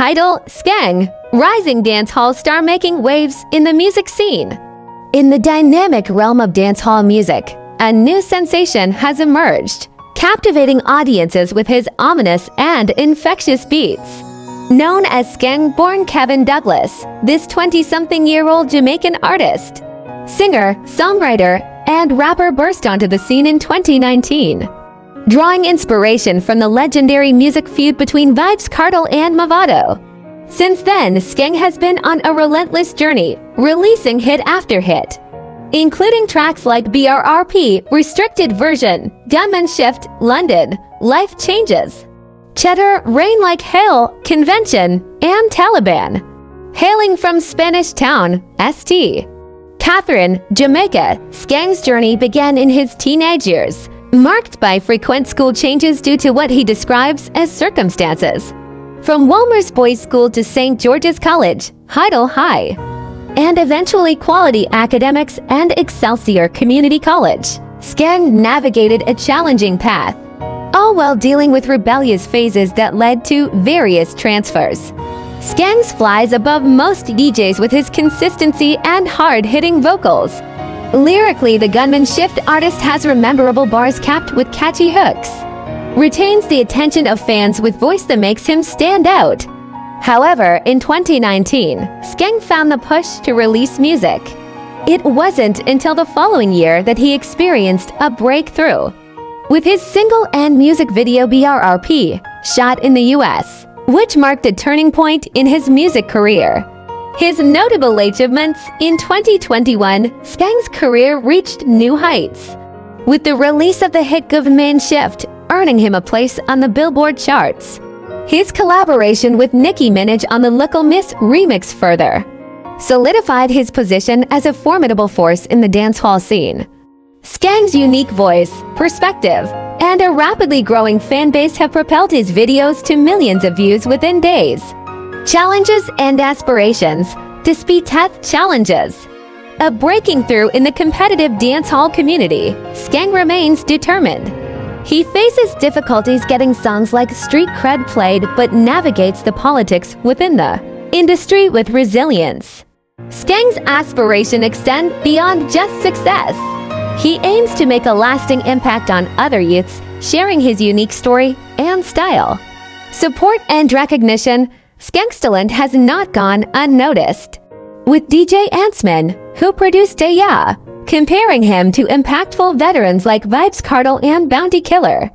Title Skeng, rising dancehall star making waves in the music scene. In the dynamic realm of dancehall music, a new sensation has emerged, captivating audiences with his ominous and infectious beats. Known as Skeng-born Kevin Douglas, this 20-something-year-old Jamaican artist, singer, songwriter, and rapper burst onto the scene in 2019 drawing inspiration from the legendary music feud between Vybz Kartel and Mavado. Since then, Skeng has been on a relentless journey, releasing hit after hit, including tracks like BRRP, Restricted Version, Gunman Shift, London, Life Changes, Cheddar, Rain Like Hail, Convention, and Taliban. Hailing from Spanish Town, St. Catherine, Jamaica, Skeng's journey began in his teenage years, marked by frequent school changes due to what he describes as circumstances. From Wolmer's Boys School to St. George's College, Heidel High, and eventually Quality Academics and Excelsior Community College, Skeng navigated a challenging path, all while dealing with rebellious phases that led to various transfers. Skengs flies above most DJs with his consistency and hard-hitting vocals, Lyrically, the Gunman Shift artist has memorable bars capped with catchy hooks. Retains the attention of fans with voice that makes him stand out. However, in 2019, Skeng found the push to release music. It wasn't until the following year that he experienced a breakthrough. With his single and music video BRRP, shot in the US, which marked a turning point in his music career. His notable achievements in 2021, Skeng's career reached new heights, with the release of the hit Gunman Shift earning him a place on the Billboard charts. His collaboration with Nicki Minaj on the Little Miss remix further solidified his position as a formidable force in the dancehall scene. Skeng's unique voice, perspective, and a rapidly growing fan base have propelled his videos to millions of views within days. Challenges and aspirations. Despite tough challenges. A breaking through in the competitive dancehall community, Skeng remains determined. He faces difficulties getting songs like Street Cred played but navigates the politics within the industry with resilience. Skeng's aspiration extend beyond just success. He aims to make a lasting impact on other youths, sharing his unique story and style. Support and recognition Skengstaland has not gone unnoticed. With DJ Antsman, who produced Daya, comparing him to impactful veterans like Vybz Kartel and Bounty Killer.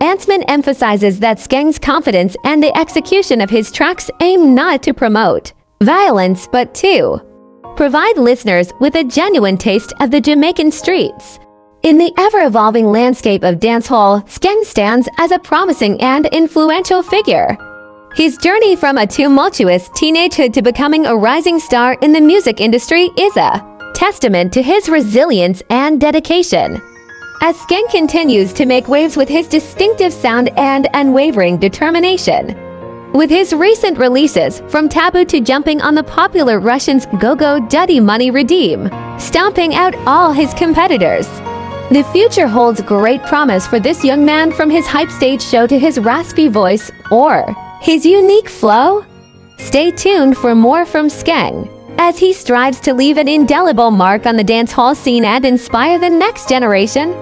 Antsman emphasizes that Skeng's confidence and the execution of his tracks aim not to promote violence but to provide listeners with a genuine taste of the Jamaican streets. In the ever-evolving landscape of dancehall, Skeng stands as a promising and influential figure. His journey from a tumultuous teenagehood to becoming a rising star in the music industry is a testament to his resilience and dedication. As Skeng continues to make waves with his distinctive sound and unwavering determination. With his recent releases, from Taboo to jumping on the popular Rvssian's Go-Go Duddy Money Riddim, stomping out all his competitors. The future holds great promise for this young man from his hype stage show to his raspy voice, or his unique flow? Stay tuned for more from Skeng as he strives to leave an indelible mark on the dancehall scene and inspire the next generation.